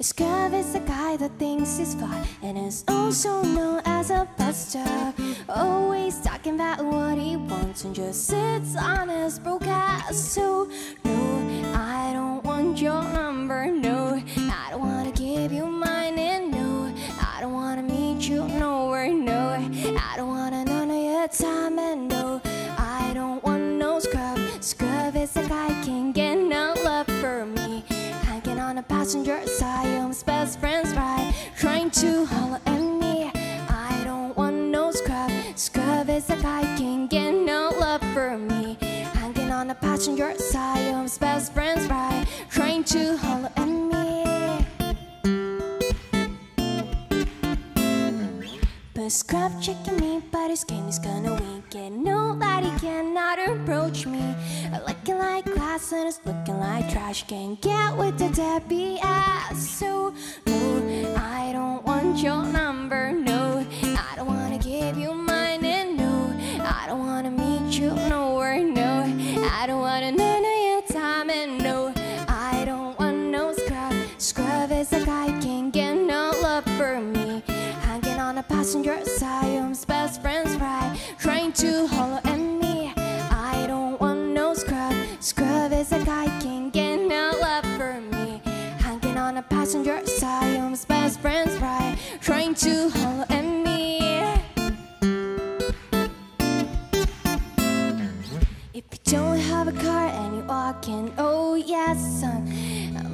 Scrub is a guy that thinks he's fly and is also known as a buster. Always talking about what he wants and just sits on his broke ass. So, no, I don't want your number. No, give you mine. And no, I don't wanna meet you nowhere. No, I don't wanna none of your time. And no, I don't want no scrub. Scrub is a guy can get no love for me. Hanging on a passenger side, I'm best friend's right. Trying to holler at me. I don't want no scrub. Scrub is a guy can get no love for me. Hanging on a passenger side, I'm best friend's right. Trying to holler me. Scrub checking me, but his game is gonna weak And nobody cannot approach me. Looking like glass and it's looking like trash. Can't get with the Debbie ass So, no, I don't want your number, passenger side, best friend's right. Trying to holler at me I don't want no scrub. Scrub is a guy can't get no love for me. Hanging on a passenger side, best friend's right. Trying to holler at me If you don't have a car and you're walking, oh yes, son,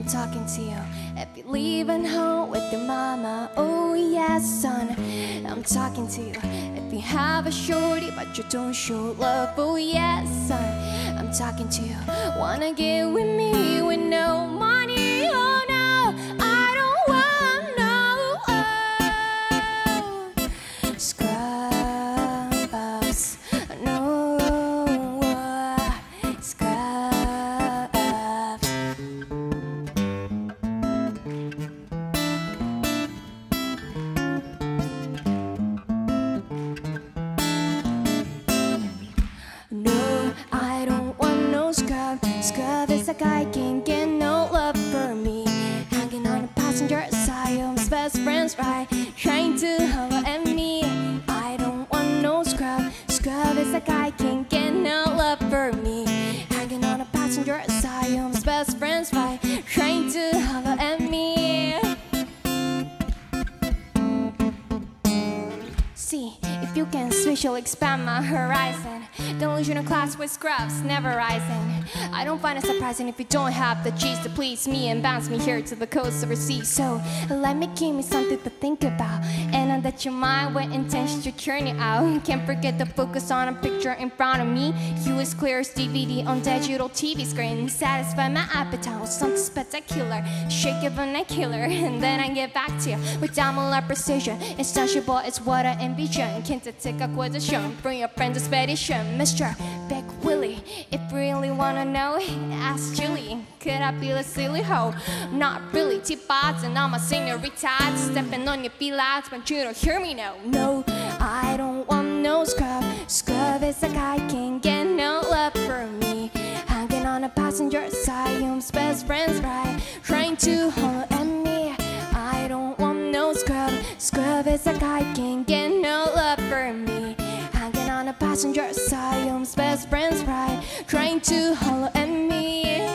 I'm talking to you. If you're leaving home with your mama, oh yes, son, I'm talking to you. If you have a shorty but you don't show love, oh yes, son, I'm talking to you. Wanna get with me with no Scrub is a guy can't get no love for me. Hanging on a passenger side, I'm his best friend's right. Trying to holler at me. See, you can switch, you'll expand my horizon. Delusional class with scrubs, never rising. I don't find it surprising if you don't have the cheese to please me and bounce me here to the coast of the sea. So let me give me something to think about. And I that your mind with intention to turn it out. Can't forget to focus on a picture in front of me. You as clear as DVD on digital TV screen. Satisfy my appetite with something spectacular. Shake your vernacular, and then I get back to you with download precision. Insatiable is what I envision. Can't take acquisition. Bring your friend expedition, Mr. Big Willie. If you really wanna know, ask Julie. Could I be a silly hoe? Not really. T-bots and I'm a senior retired. Stepping on your feelings, but you don't hear me now. No, I don't want no scrub. Scrub is a guy can't get no love for me. Hanging on a passenger side, I'm best friend's right. Trying to at me. I don't want no scrub. Scrub is a guy can't get passenger I'm best friend's right. Trying to holler at me.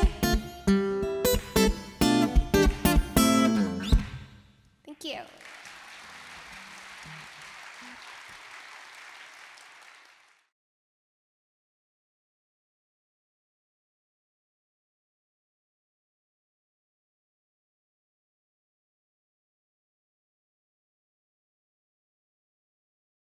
Thank you.